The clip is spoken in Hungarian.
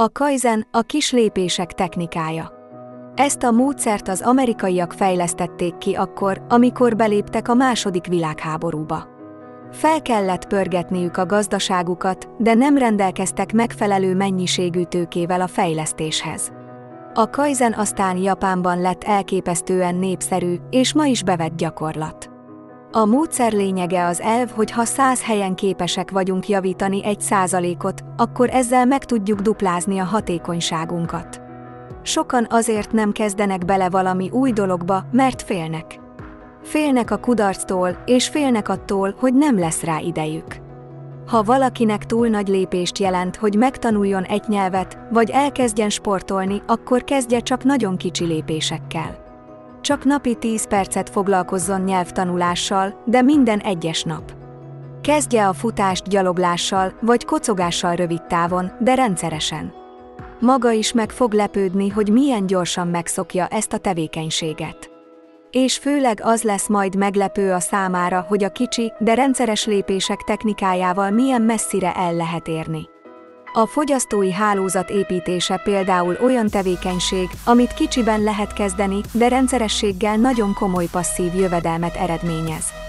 A Kaizen a kis lépések technikája. Ezt a módszert az amerikaiak fejlesztették ki akkor, amikor beléptek a második világháborúba. Fel kellett pörgetniük a gazdaságukat, de nem rendelkeztek megfelelő mennyiségű tőkével a fejlesztéshez. A Kaizen aztán Japánban lett elképesztően népszerű, és ma is bevett gyakorlat. A módszer lényege az elv, hogy ha száz helyen képesek vagyunk javítani egy százalékot, akkor ezzel meg tudjuk duplázni a hatékonyságunkat. Sokan azért nem kezdenek bele valami új dologba, mert félnek. Félnek a kudarctól, és félnek attól, hogy nem lesz rá idejük. Ha valakinek túl nagy lépést jelent, hogy megtanuljon egy nyelvet, vagy elkezdjen sportolni, akkor kezdje csak nagyon kicsi lépésekkel. Csak napi 10 percet foglalkozzon nyelvtanulással, de minden egyes nap. Kezdje a futást gyaloglással, vagy kocogással rövid távon, de rendszeresen. Maga is meg fog lepődni, hogy milyen gyorsan megszokja ezt a tevékenységet. És főleg az lesz majd meglepő a számára, hogy a kicsi, de rendszeres lépések technikájával milyen messzire el lehet érni. A fogyasztói hálózat építése például olyan tevékenység, amit kicsiben lehet kezdeni, de rendszerességgel nagyon komoly passzív jövedelmet eredményez.